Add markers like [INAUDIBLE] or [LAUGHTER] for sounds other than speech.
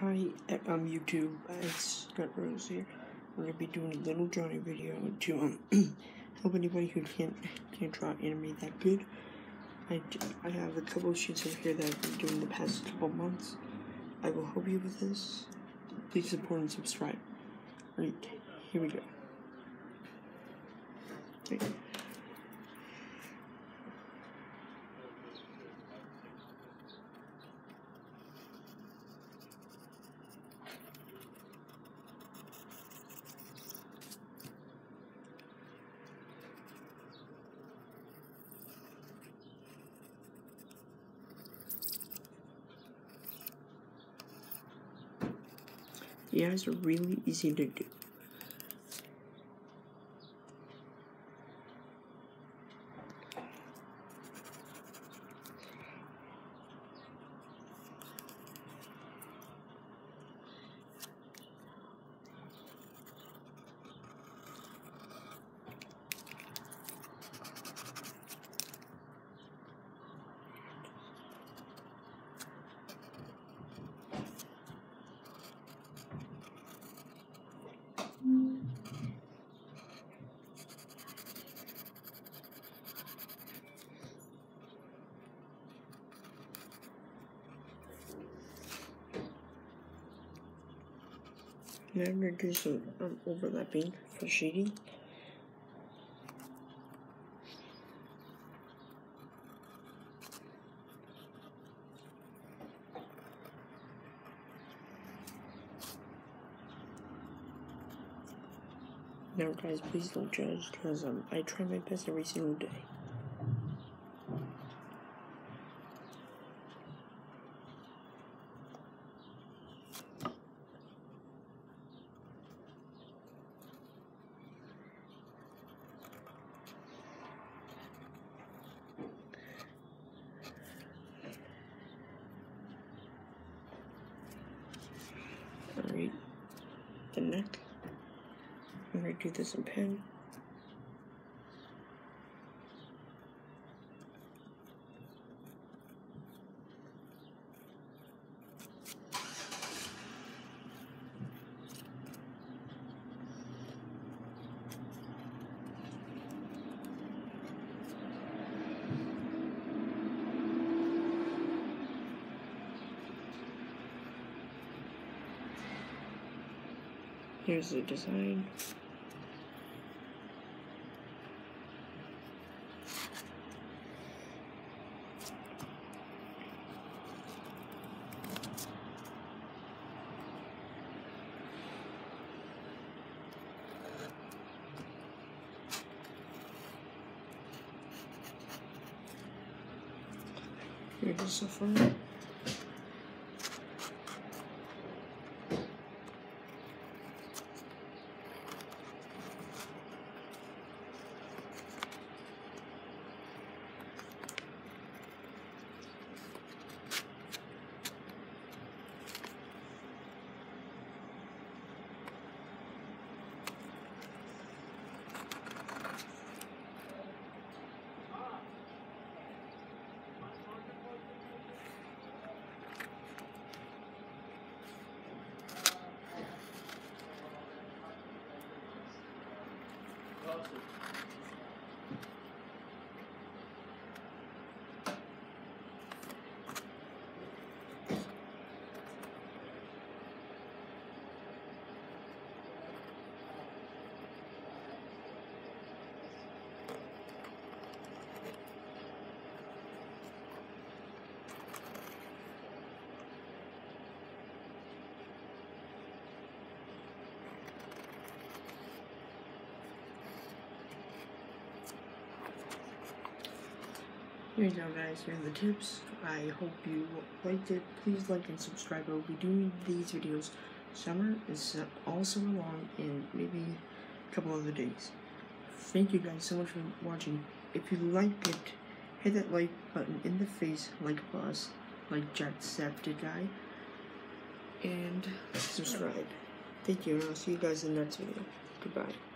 Hi, um, YouTube, it's Scott Rose here. We're gonna be doing a little drawing video to um [CLEARS THROAT] help anybody who can't can't draw anime that good. I, I have a couple of shoots over here that I've been doing the past couple months. I will help you with this. Please support and subscribe. Alright, here we go. Okay. The it's really easy to do. Now I'm going to do some um, overlapping for shading. Now guys, please don't judge because um, I try my best every single day. Alright, the neck. I'm to do this in pen. Here's the design. Here's the suffering. Here you go guys, here are the tips. I hope you liked it. Please like and subscribe. I will be doing these videos. Summer is uh, all summer long in maybe a couple other days. Thank you guys so much for watching. If you like it, hit that like button in the face like us, like Jacksepticeye. And subscribe. Thank you, and I'll see you guys in the next video. Goodbye.